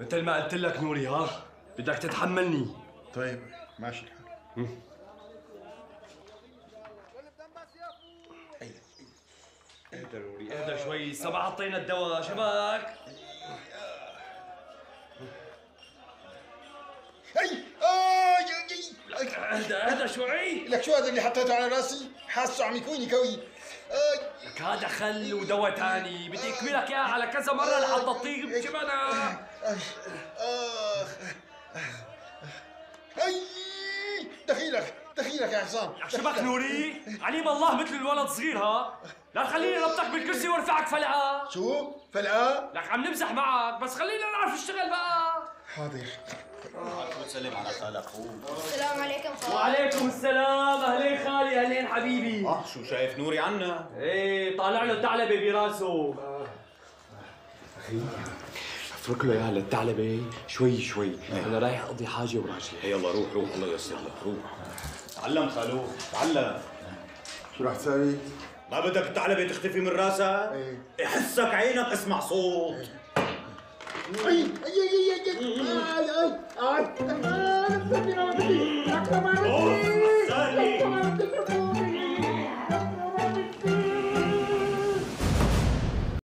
مثل ما قلت لك نوري ها؟ بدك تتحملني. طيب ماشي. الحال اهدى نوري. اهدى شوي. سبع حطينا الدواء. شبك اي اي اهدى اهدى شوي. لك شو هذا اللي حطيته على راسي؟ حاسه عم يكون اي لك هذا خل ودواء تاني. بدي اكملك اياه على كذا مرة لحتى تطيب جبنا اخ اي دخيلك دخيلك يا حسام. شبك نوري عليم الله مثل الولد صغير ها؟ لا تخليني ربطك بالكرسي وأرفعك فلقة. شو؟ فلقة؟ لك عم نمزح معك بس خلينا نعرف نشتغل بقى. حاضر. على خالك السلام عليكم خالد. وعليكم السلام. أهلين خالي أهلين حبيبي. آه شو شايف نوري عنا؟ إيه طالع له ثعلبه براسه. أخي اترك له اياها للثعلبه شوي شوي. أنا رايح أقضي حاجة وراجع. هي يلا روح روح. الله ييسر لك. روح. تعلم خالو تعلم. شو رح تساوي؟ ما بدك الثعلبة تختفي من راسك؟ إيه. يحسك عينك اسمع صوت. أي أي أي. tomaron, oh, Sally.